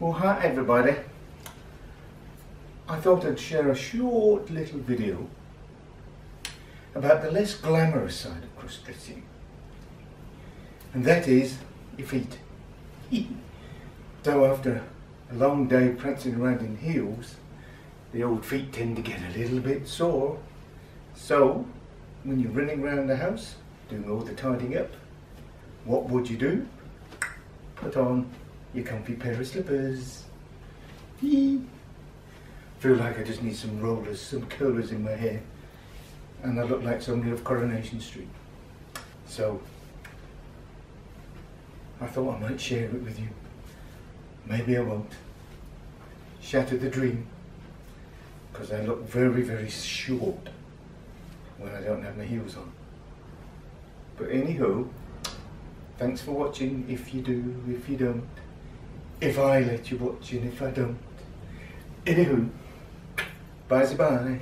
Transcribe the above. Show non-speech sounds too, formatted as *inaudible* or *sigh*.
Well, hi everybody. I thought I'd share a short little video about the less glamorous side of cross dressing. And that is your feet. *laughs* so after a long day prancing around in heels, the old feet tend to get a little bit sore. So, when you're running around the house, doing all the tidying up, what would you do? Put on your comfy pair of slippers. Feel like I just need some rollers, some curlers in my hair. And I look like somebody of Coronation Street. So, I thought I might share it with you. Maybe I won't. Shatter the dream. Because I look very, very short when I don't have my heels on. But anywho, thanks for watching if you do, if you don't. If I let you watch and if I don't. Anywho, bye bye.